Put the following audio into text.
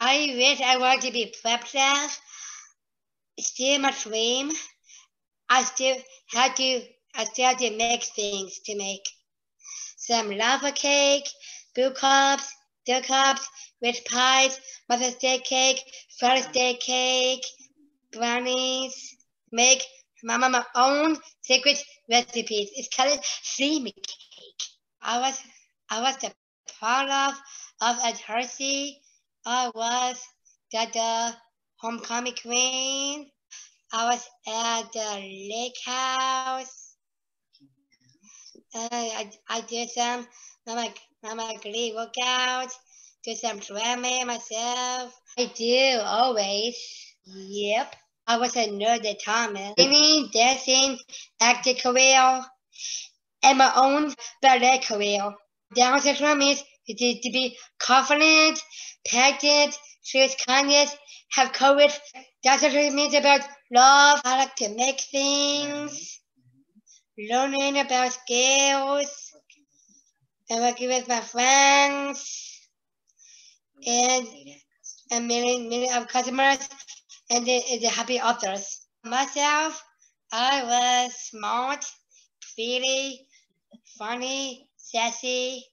I wish I wanted to be prep chef. Still my dream. I still had to I still had to make things to make. Some lava cake, blue cups, dill cups, rich pies, Mother's Day cake, Father's Day cake, brownies. Make mama my own secret recipes. It's called creamy cake. I was I was the proud of of at Hershey. I was the, the homecoming queen. I was at the lake house. Uh, I, I did some mama mama glee workouts. Did some drumming myself. I do always. Yep. I was a nerd at Thomas. Singing, dancing, acting career, and my own ballet career. Down syndrome is to, to be confident, passionate, choose kindness, have courage. That's what syndrome means about love. I like to make things, mm-hmm. learning about skills, and working with my friends, and a million, million of customers, and the, the happy authors. Myself, I was smart, pretty, funny, sassy,